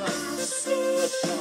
I'm so Yeah.